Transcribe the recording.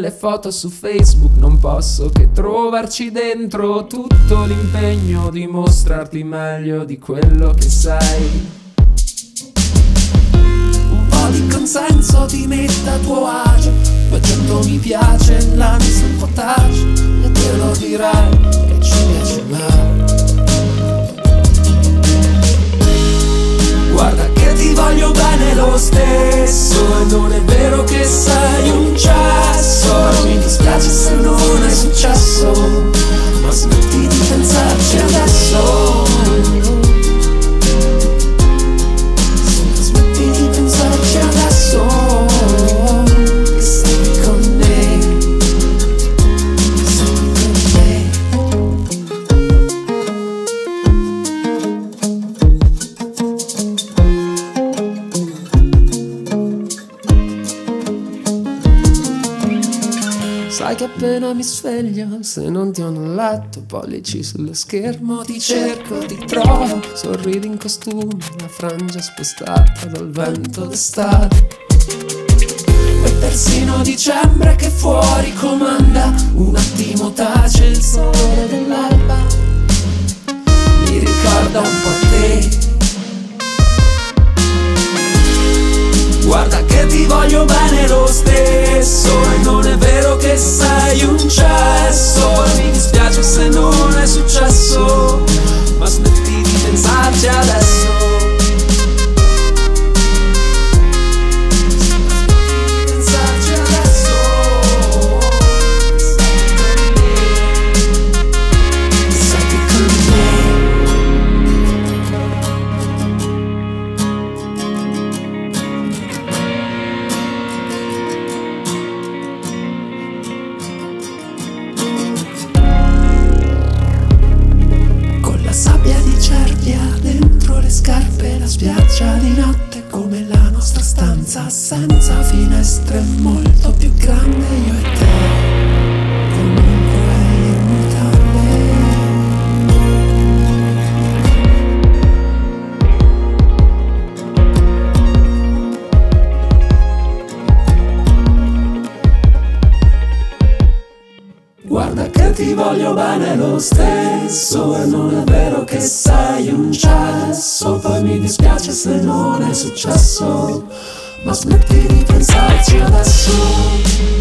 nelle foto su Facebook non posso che trovarci dentro tutto l'impegno di mostrarti meglio di quello che sei. Un po' di consenso ti metta a tuo agio, 200 mi piace, l'ansia un po' e te lo dirai che ci piace me. Guarda che ti voglio bene lo stesso E non è Mi dispiace se Sai che appena mi sveglio, se non ti ho letto, pollici sullo schermo, ti cerco, ti trovo, sorridi in costume, la frangia spostata dal vento d'estate. E persino dicembre che fuori comanda, un attimo tace il sole dell'alba, mi ricorda un po' te. Guarda che ti voglio bene lo stesso pensarci adesso spiaggia di notte come la nostra stanza Senza finestre molto più grande voglio bene lo stesso E non è vero che sei un cesso. Poi mi dispiace se non è successo Ma smetti di pensarci adesso